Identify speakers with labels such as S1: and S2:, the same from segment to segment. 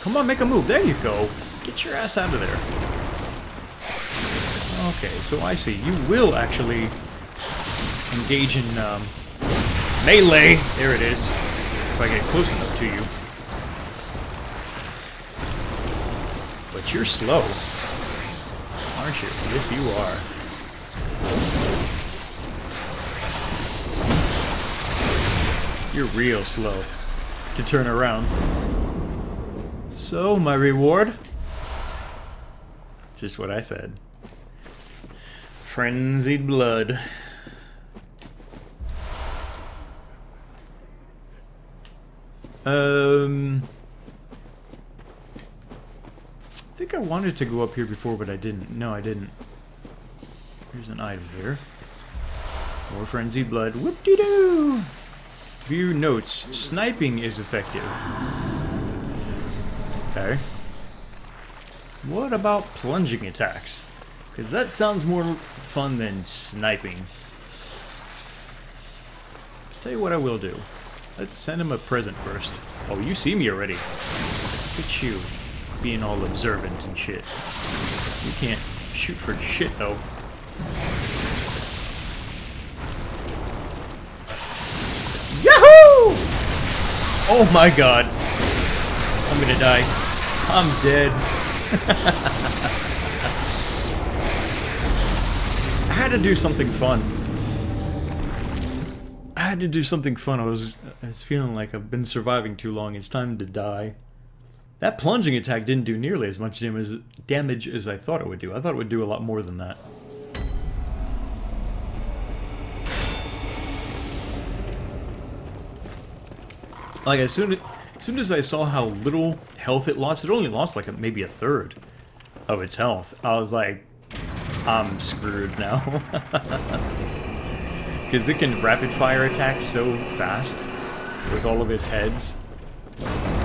S1: Come on, make a move. There you go. Get your ass out of there. Okay, so I see. You will actually engage in um, melee. There it is. If I get close enough to you. But you're slow. Aren't you? Yes, you are. You're real slow to turn around. So, my reward? Just what I said. Frenzied blood. Um... I think I wanted to go up here before, but I didn't. No, I didn't. Here's an item here. More frenzied blood. Whoop-de-doo! View notes. Sniping is effective. Okay. What about plunging attacks? Because that sounds more fun than sniping. Tell you what I will do. Let's send him a present first. Oh, you see me already. Look at you being all observant and shit. You can't shoot for shit, though. Oh my god. I'm gonna die. I'm dead. I had to do something fun. I had to do something fun. I was, I was feeling like I've been surviving too long. It's time to die. That plunging attack didn't do nearly as much damage, damage as I thought it would do. I thought it would do a lot more than that. Like, as soon as, soon as I saw how little health it lost, it only lost like a, maybe a third of its health. I was like, I'm screwed now. Because it can rapid fire attack so fast with all of its heads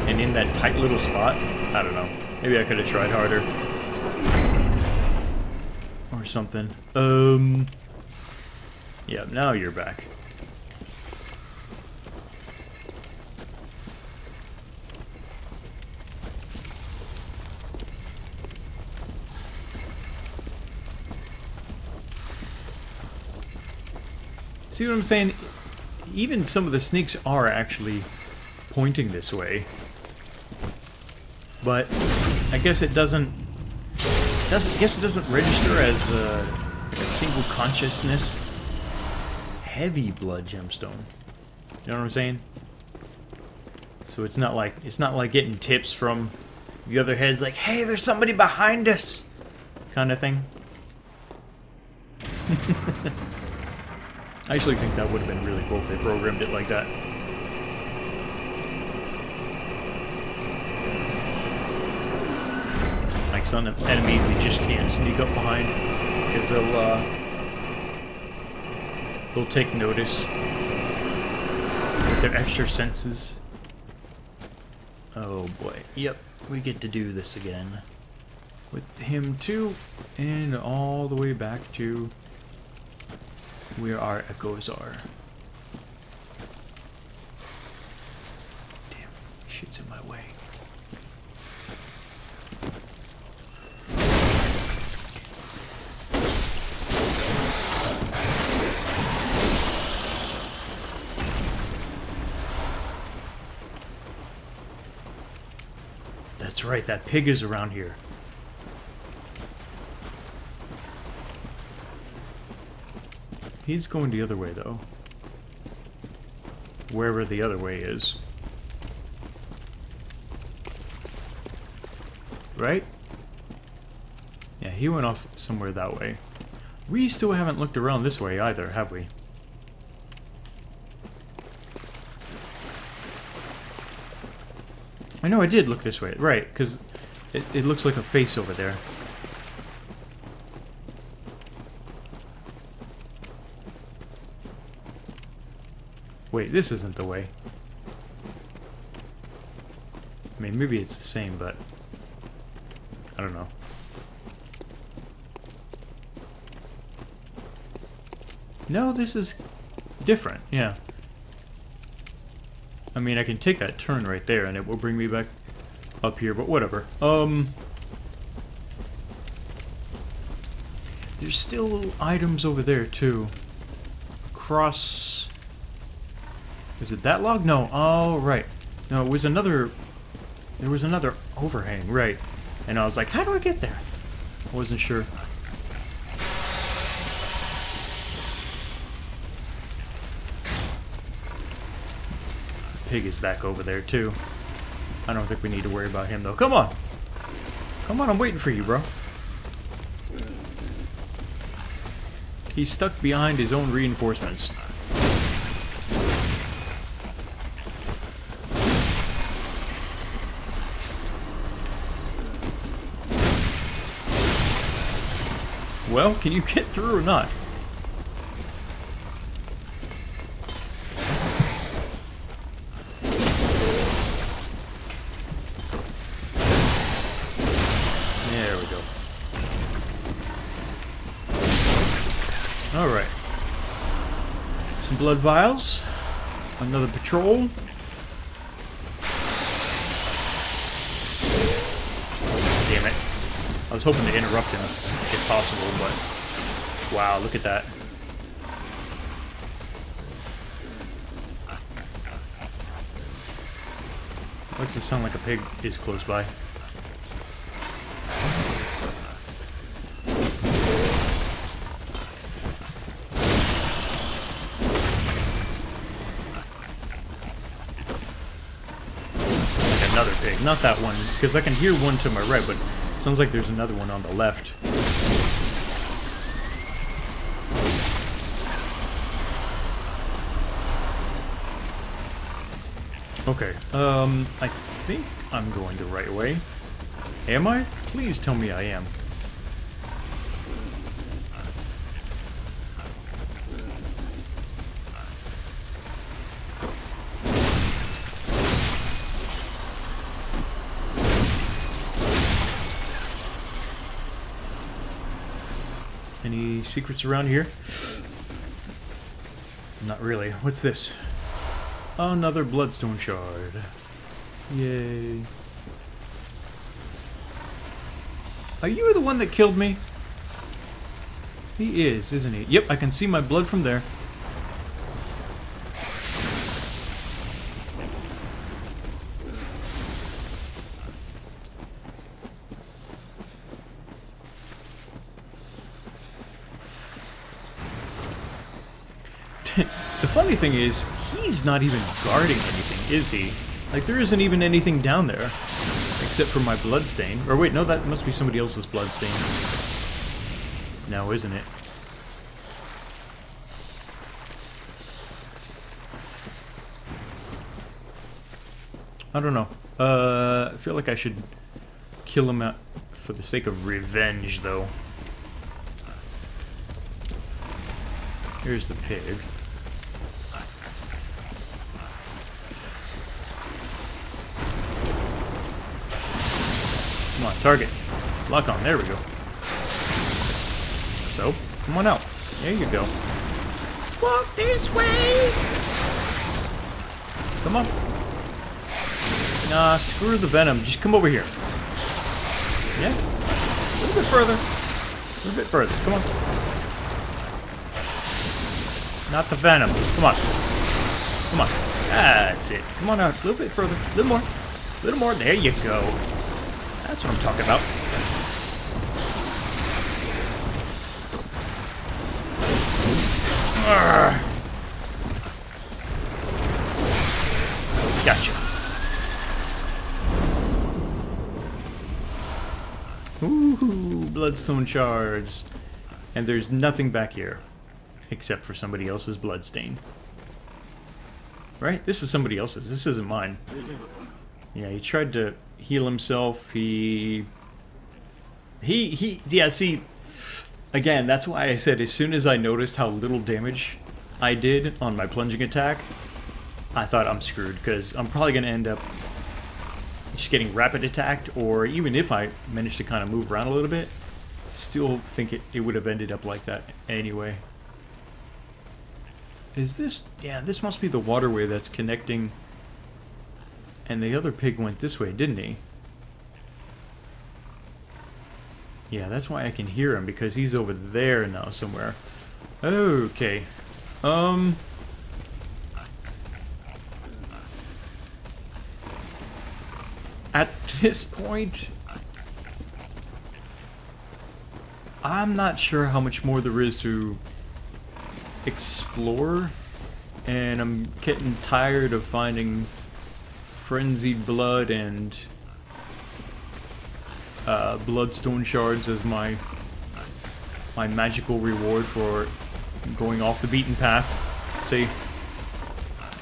S1: and in that tight little spot. I don't know. Maybe I could have tried harder. Or something. Um. Yeah, now you're back. See what I'm saying? Even some of the snakes are actually pointing this way. But I guess it doesn't. Doesn't guess it doesn't register as a, a single consciousness. Heavy blood gemstone. You know what I'm saying? So it's not like it's not like getting tips from the other heads, like, "Hey, there's somebody behind us," kind of thing. I actually think that would have been really cool if they programmed it like that. Like some enemies you just can't sneak up behind because they'll uh, they'll take notice with their extra senses. Oh boy. Yep, we get to do this again. With him too, and all the way back to where our echoes are. Damn, shit's in my way. That's right, that pig is around here. He's going the other way, though. Wherever the other way is. Right? Yeah, he went off somewhere that way. We still haven't looked around this way either, have we? I know I did look this way, right, because it, it looks like a face over there. Wait, this isn't the way. I mean, maybe it's the same, but... I don't know. No, this is different, yeah. I mean, I can take that turn right there and it will bring me back up here, but whatever. Um... There's still items over there, too. Across... Is it that log? No. Oh, right. No, it was another... There was another overhang, right. And I was like, how do I get there? I wasn't sure. Pig is back over there, too. I don't think we need to worry about him, though. Come on! Come on, I'm waiting for you, bro. He's stuck behind his own reinforcements. Well, can you get through or not? There we go. Alright. Some blood vials. Another patrol. Damn it. I was hoping to interrupt him if possible, but... Wow, look at that. What's it sound like a pig is close by? another pig. Not that one, because I can hear one to my right, but sounds like there's another one on the left. Okay, um, I think I'm going the right way. Am I? Please tell me I am. Secrets around here? Not really. What's this? Another bloodstone shard. Yay. Are you the one that killed me? He is, isn't he? Yep, I can see my blood from there. The funny thing is, he's not even guarding anything, is he? Like, there isn't even anything down there. Except for my bloodstain. Or wait, no, that must be somebody else's bloodstain. No, isn't it? I don't know. Uh, I feel like I should kill him out for the sake of revenge, though. Here's the pig. Target. Lock on, there we go. So, come on out. There you go. Walk this way! Come on. Nah, screw the venom. Just come over here. Yeah? A little bit further. A little bit further. Come on. Not the venom. Come on. Come on. That's it. Come on out. A little bit further. A little more. A little more. There you go. That's what I'm talking about. Gotcha. Ooh, bloodstone shards. And there's nothing back here. Except for somebody else's bloodstain. Right? This is somebody else's. This isn't mine. Yeah, he tried to heal himself. He... He, he, yeah, see, again, that's why I said as soon as I noticed how little damage I did on my plunging attack, I thought I'm screwed, because I'm probably going to end up just getting rapid attacked, or even if I managed to kind of move around a little bit, still think it, it would have ended up like that anyway. Is this... yeah, this must be the waterway that's connecting And the other pig went this way, didn't he? Yeah, that's why I can hear him, because he's over there now somewhere. Okay. Um... At this point... I'm not sure how much more there is to explore, and I'm getting tired of finding frenzied blood and uh, bloodstone shards as my my magical reward for going off the beaten path. See,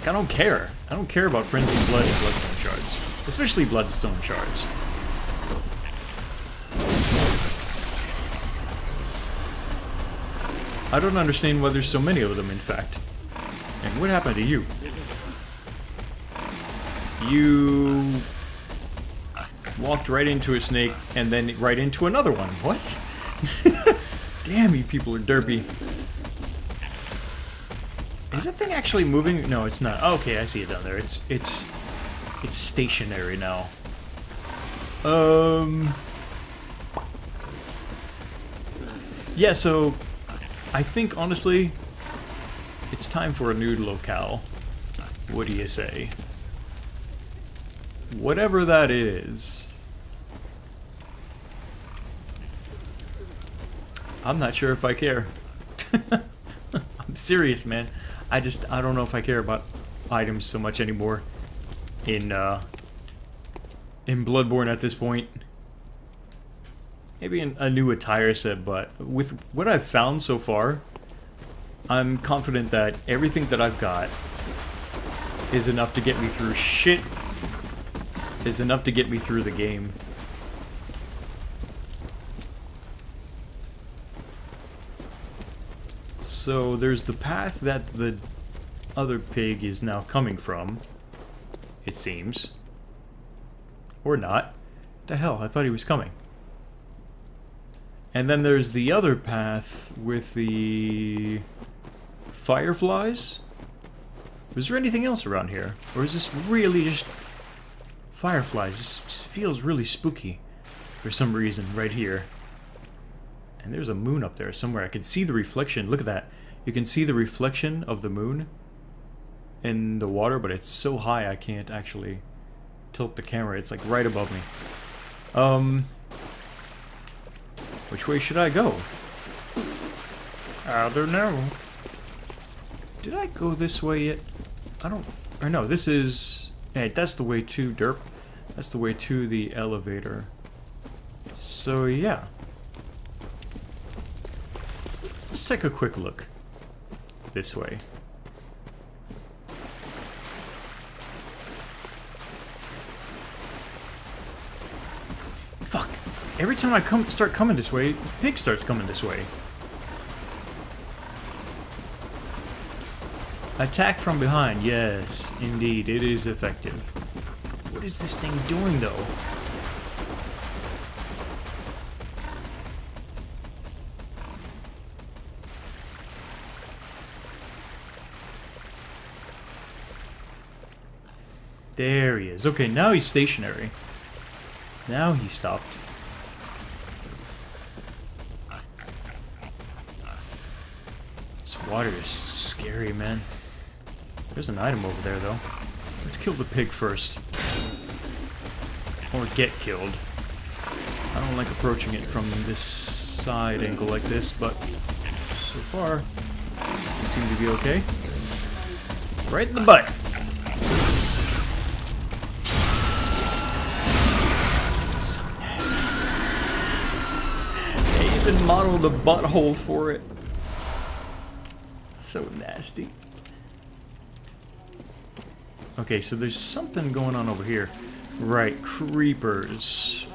S1: I don't care. I don't care about frenzied blood and bloodstone shards, especially bloodstone shards. I don't understand why there's so many of them, in fact. And what happened to you? You walked right into a snake and then right into another one. What? Damn, you people are derpy. Is that thing actually moving? No, it's not. okay, I see it down there. It's it's it's stationary now. Um. Yeah, so I think, honestly, it's time for a new locale. What do you say? Whatever that is... I'm not sure if I care. I'm serious, man. I just, I don't know if I care about items so much anymore in, uh, in Bloodborne at this point maybe a new attire set, but with what I've found so far, I'm confident that everything that I've got is enough to get me through shit, is enough to get me through the game. So there's the path that the other pig is now coming from, it seems. Or not. The hell, I thought he was coming. And then there's the other path with the fireflies. Was there anything else around here? Or is this really just fireflies? This feels really spooky for some reason right here. And there's a moon up there somewhere. I can see the reflection. Look at that. You can see the reflection of the moon in the water, but it's so high I can't actually tilt the camera. It's like right above me. Um, which way should I go? I don't know. Did I go this way yet? I don't... Or no, this is... Hey, that's the way to Derp. That's the way to the elevator. So, yeah. Let's take a quick look. This way. Fuck. Every time I come start coming this way, the pig starts coming this way. Attack from behind. Yes, indeed, it is effective. What is this thing doing, though? There he is. Okay, now he's stationary. Now he stopped. This water is scary, man. There's an item over there, though. Let's kill the pig first. Or get killed. I don't like approaching it from this side angle like this, but so far, we seem to be okay. Right in the butt! They even modeled a butthole for it so nasty. Okay, so there's something going on over here. Right, creepers.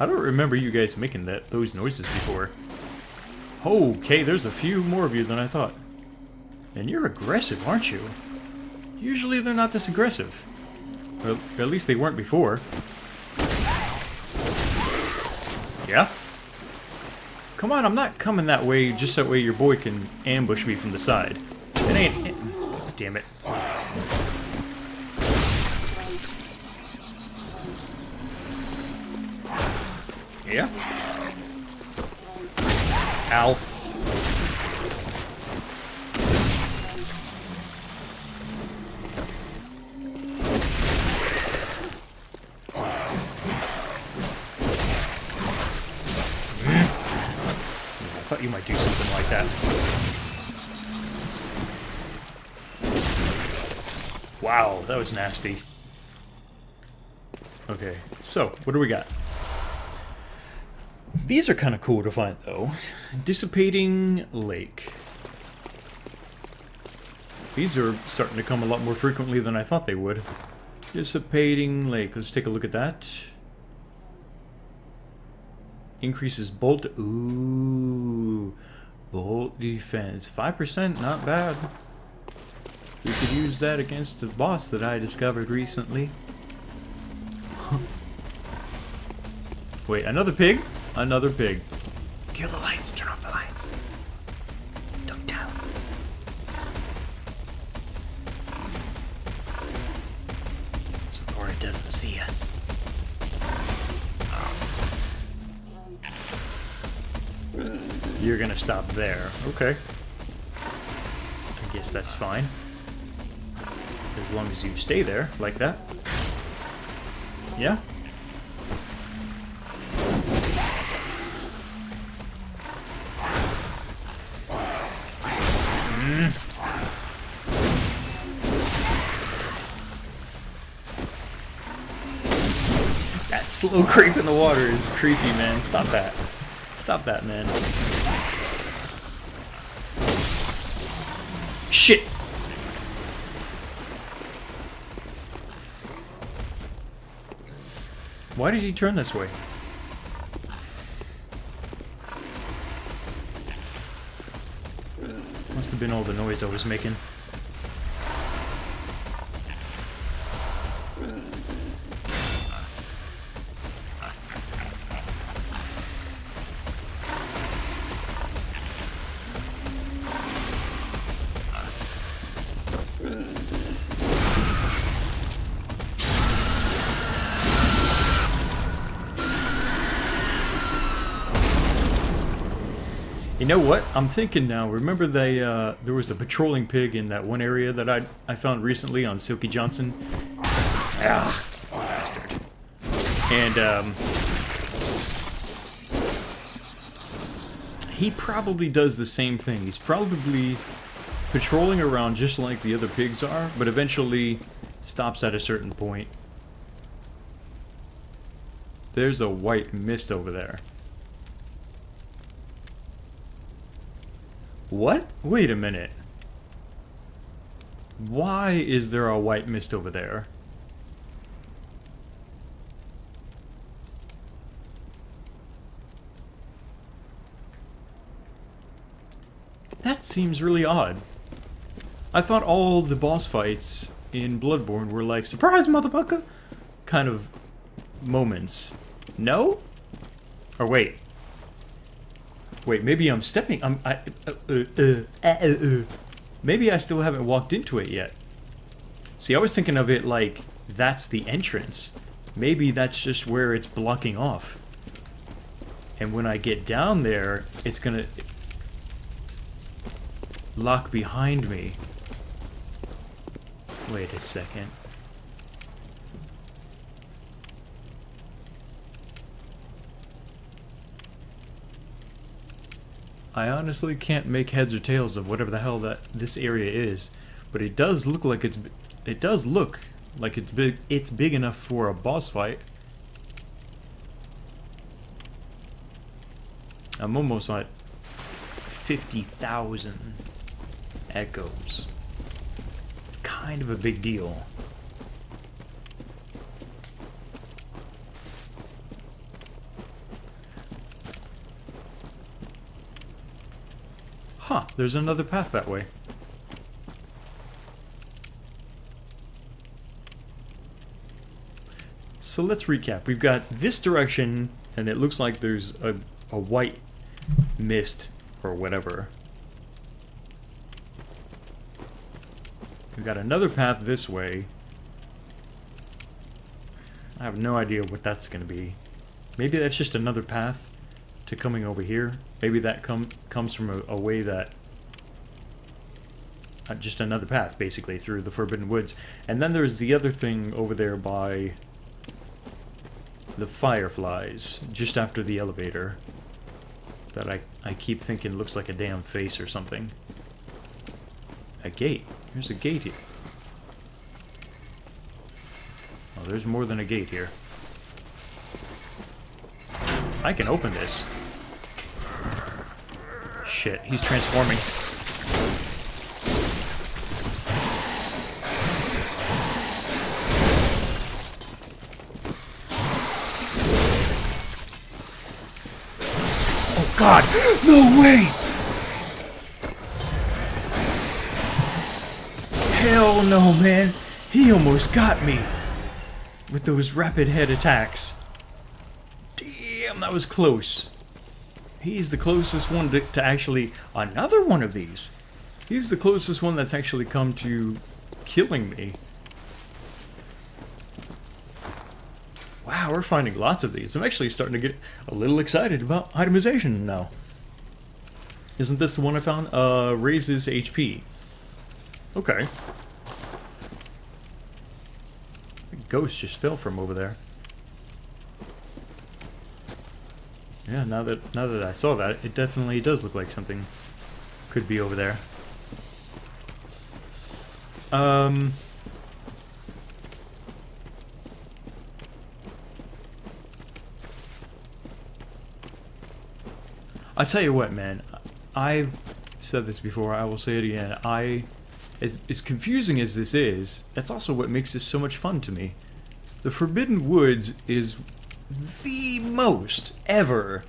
S1: I don't remember you guys making that those noises before. Okay, there's a few more of you than I thought. And you're aggressive, aren't you? Usually they're not this aggressive. Well, at least they weren't before. Yeah? Come on, I'm not coming that way just that way your boy can ambush me from the side. It ain't... It, damn it. Yeah? Ow. Thought you might do something like that. Wow, that was nasty. Okay, so, what do we got? These are kind of cool to find, though. Dissipating Lake. These are starting to come a lot more frequently than I thought they would. Dissipating Lake. Let's take a look at that. Increases bolt... Ooh. Bolt defense. 5%, not bad. We could use that against a boss that I discovered recently. Wait, another pig? Another pig. Kill the lights. Turn off the lights. Duck down. So far it doesn't see us. You're gonna stop there. Okay. I guess that's fine. As long as you stay there, like that. Yeah? Hmm. That slow creep in the water is creepy, man. Stop that. Stop that, man. Shit! Why did he turn this way? Must have been all the noise I was making. I'm thinking now. Remember they uh, there was a patrolling pig in that one area that I I found recently on Silky Johnson. Ah, bastard. And um, he probably does the same thing. He's probably patrolling around just like the other pigs are, but eventually stops at a certain point. There's a white mist over there. What? Wait a minute. Why is there a white mist over there? That seems really odd. I thought all the boss fights in Bloodborne were like, surprise motherfucker, kind of moments. No? Or wait. Wait, maybe I'm stepping. I'm. I, uh, uh, uh, uh, uh, maybe I still haven't walked into it yet. See, I was thinking of it like that's the entrance. Maybe that's just where it's blocking off. And when I get down there, it's gonna lock behind me. Wait a second. I honestly can't make heads or tails of whatever the hell that this area is, but it does look like it's it does look like it's big it's big enough for a boss fight. I'm almost at 50,000 echoes. It's kind of a big deal. Huh, there's another path that way. So let's recap. We've got this direction, and it looks like there's a, a white mist or whatever. We've got another path this way. I have no idea what that's going to be. Maybe that's just another path to coming over here. Maybe that come comes from a, a way that... Uh, just another path, basically, through the Forbidden Woods. And then there's the other thing over there by the Fireflies, just after the elevator. That I, I keep thinking looks like a damn face or something. A gate. There's a gate here. Oh, there's more than a gate here. I can open this. Shit, he's transforming. Oh god! No way! Hell no, man! He almost got me! With those rapid head attacks. Damn, that was close. He's the closest one to, to actually... Another one of these! He's the closest one that's actually come to killing me. Wow, we're finding lots of these. I'm actually starting to get a little excited about itemization now. Isn't this the one I found? Uh, raises HP. Okay. The ghost just fell from over there. Yeah, now that now that I saw that, it definitely does look like something could be over there. Um I tell you what, man. I've said this before. I will say it again. I, as, as confusing as this is, that's also what makes this so much fun to me. The Forbidden Woods is the most ever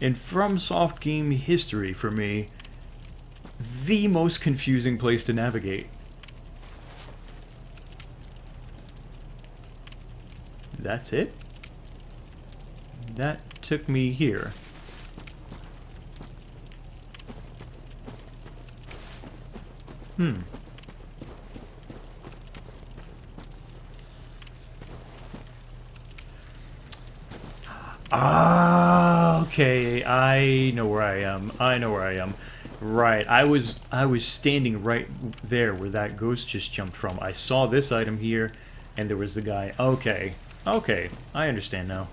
S1: in FromSoft game history for me. The most confusing place to navigate. That's it? That took me here. Hmm. Ah, okay. I know where I am. I know where I am. Right. I was I was standing right there where that ghost just jumped from. I saw this item here, and there was the guy. Okay. Okay. I understand now.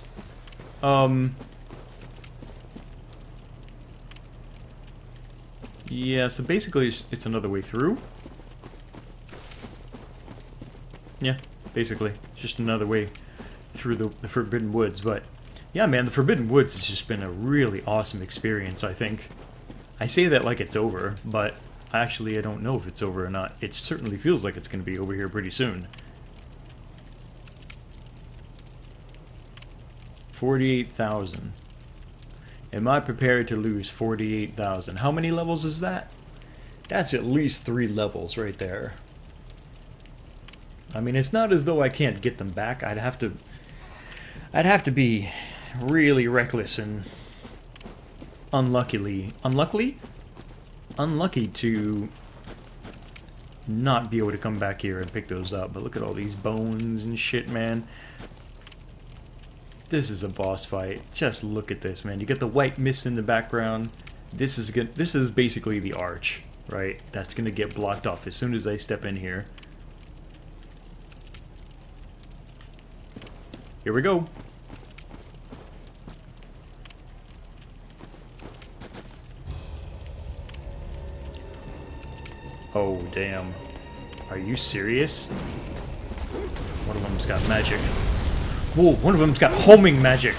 S1: Um. Yeah, so basically it's, it's another way through. Yeah, basically. Just another way through the, the Forbidden Woods. But, yeah, man, the Forbidden Woods has just been a really awesome experience, I think. I say that like it's over, but actually I don't know if it's over or not. It certainly feels like it's going to be over here pretty soon. 48,000. Am I prepared to lose 48,000? How many levels is that? That's at least three levels right there. I mean, it's not as though I can't get them back. I'd have to... I'd have to be really reckless and unluckily... Unluckily? Unlucky to not be able to come back here and pick those up. But look at all these bones and shit, man. This is a boss fight. Just look at this, man. You get the white mist in the background. This is good. This is basically the arch, right? That's gonna get blocked off as soon as I step in here. Here we go. Oh, damn. Are you serious? One of them's got magic. Whoa, one of them's got homing magic.